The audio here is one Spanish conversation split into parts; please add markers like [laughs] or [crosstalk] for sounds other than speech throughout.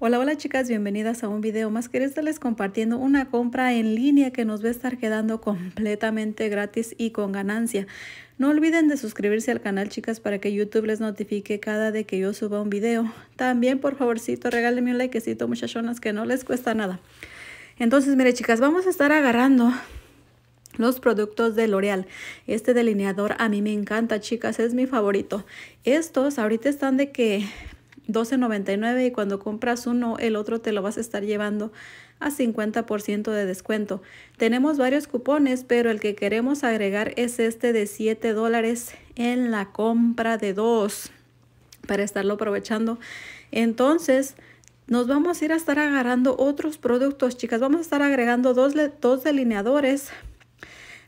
Hola, hola chicas, bienvenidas a un video más. Quería estarles compartiendo una compra en línea que nos va a estar quedando [laughs] completamente gratis y con ganancia. No olviden de suscribirse al canal chicas para que YouTube les notifique cada vez que yo suba un video. También por favorcito regálenme un likecito muchachonas que no les cuesta nada. Entonces mire chicas, vamos a estar agarrando los productos de L'Oreal. Este delineador a mí me encanta, chicas, es mi favorito. Estos ahorita están de que $12.99 y cuando compras uno, el otro te lo vas a estar llevando a 50% de descuento. Tenemos varios cupones, pero el que queremos agregar es este de 7 dólares en la compra de dos para estarlo aprovechando. Entonces, nos vamos a ir a estar agarrando otros productos, chicas. Vamos a estar agregando dos, dos delineadores.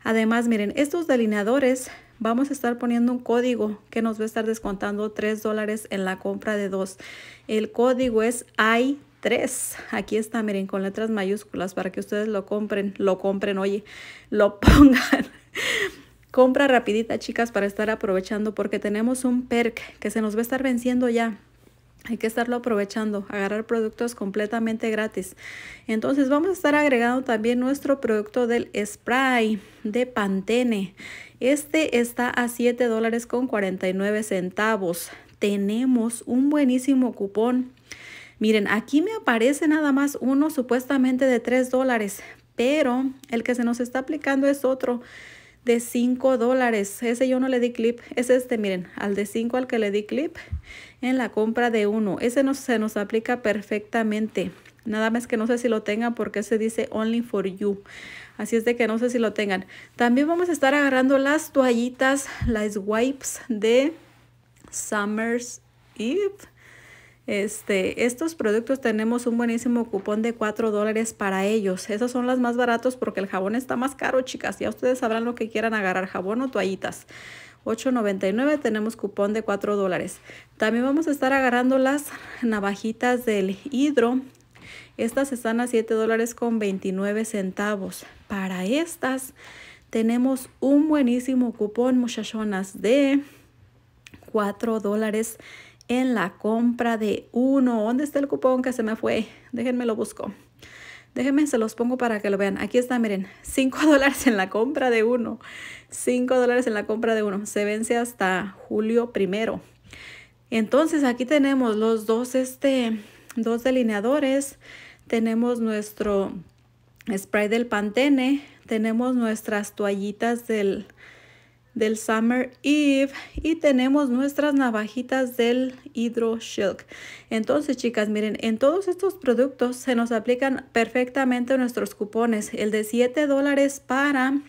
Además, miren, estos delineadores vamos a estar poniendo un código que nos va a estar descontando 3 dólares en la compra de dos. El código es I3. Aquí está, miren, con letras mayúsculas para que ustedes lo compren, lo compren, oye, lo [laughs] pongan. Compra rapidita, chicas, para estar aprovechando porque tenemos un perk que se nos va a estar venciendo ya. Hay que estarlo aprovechando, agarrar productos completamente gratis. Entonces vamos a estar agregando también nuestro producto del spray de Pantene. Este está a 7 dólares con 49 centavos. Tenemos un buenísimo cupón. Miren, aquí me aparece nada más uno supuestamente de 3 dólares, pero el que se nos está aplicando es otro de 5 dólares. Ese yo no le di clip. Es este, miren, al de 5 al que le di clip en la compra de uno. Ese no, se nos aplica perfectamente. Nada más que no sé si lo tengan porque se dice only for you. Así es de que no sé si lo tengan. También vamos a estar agarrando las toallitas, las wipes de Summer's Eve. Este, estos productos tenemos un buenísimo cupón de 4 dólares para ellos. Esos son las más baratos porque el jabón está más caro, chicas. Ya ustedes sabrán lo que quieran agarrar, jabón o toallitas. 8.99 tenemos cupón de 4 dólares. También vamos a estar agarrando las navajitas del hidro. Estas están a 7 dólares con 29 centavos. Para estas tenemos un buenísimo cupón, muchachonas, de 4 dólares en la compra de uno. ¿Dónde está el cupón que se me fue? Déjenme lo busco. Déjenme, se los pongo para que lo vean. Aquí está, miren, 5 [laughs] dólares en la compra de uno. 5 dólares en la compra de uno. Se vence hasta julio primero. Entonces, aquí tenemos los dos, este, dos delineadores. Tenemos nuestro spray del Pantene. Tenemos nuestras toallitas del del Summer Eve y tenemos nuestras navajitas del Hydro Silk. Entonces, chicas, miren, en todos estos productos se nos aplican perfectamente nuestros cupones. El de 7 dólares para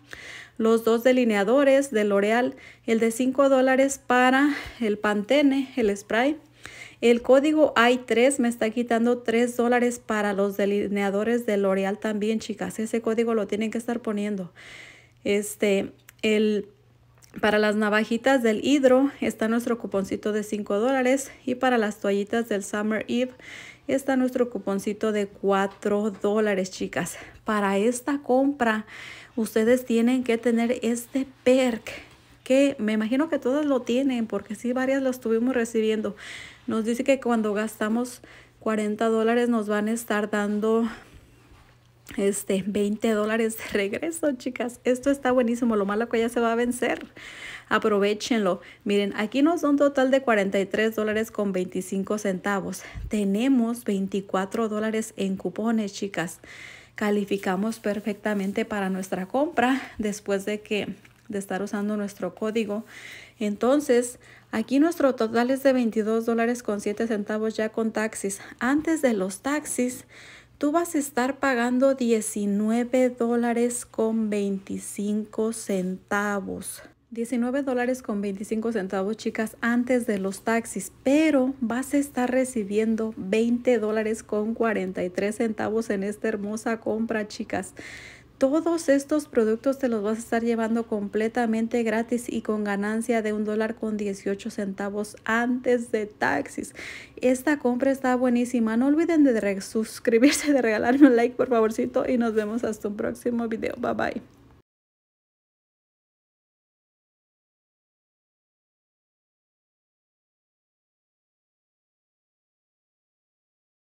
los dos delineadores de L'Oreal, el de 5 dólares para el Pantene, el spray. El código I3 me está quitando 3 dólares para los delineadores de L'Oreal también, chicas. Ese código lo tienen que estar poniendo. Este, el para las navajitas del hidro está nuestro cuponcito de 5 dólares y para las toallitas del Summer Eve está nuestro cuponcito de 4 dólares, chicas. Para esta compra ustedes tienen que tener este perk que me imagino que todas lo tienen porque sí, varias lo estuvimos recibiendo. Nos dice que cuando gastamos 40 dólares nos van a estar dando este 20 dólares de regreso, chicas. Esto está buenísimo. Lo malo que ya se va a vencer. Aprovechenlo. Miren, aquí nos da un total de 43 dólares con 25 centavos. Tenemos 24 dólares en cupones, chicas. Calificamos perfectamente para nuestra compra después de que de estar usando nuestro código. Entonces, aquí nuestro total es de 22 dólares con 7 centavos ya con taxis. Antes de los taxis, tú vas a estar pagando 19 dólares con 25 centavos. 19 dólares con 25 centavos, chicas, antes de los taxis, pero vas a estar recibiendo 20 dólares con 43 centavos en esta hermosa compra, chicas. Todos estos productos te los vas a estar llevando completamente gratis y con ganancia de un dólar con 18 centavos antes de taxis. Esta compra está buenísima. No olviden de suscribirse, de regalarme un like por favorcito y nos vemos hasta un próximo video. Bye bye.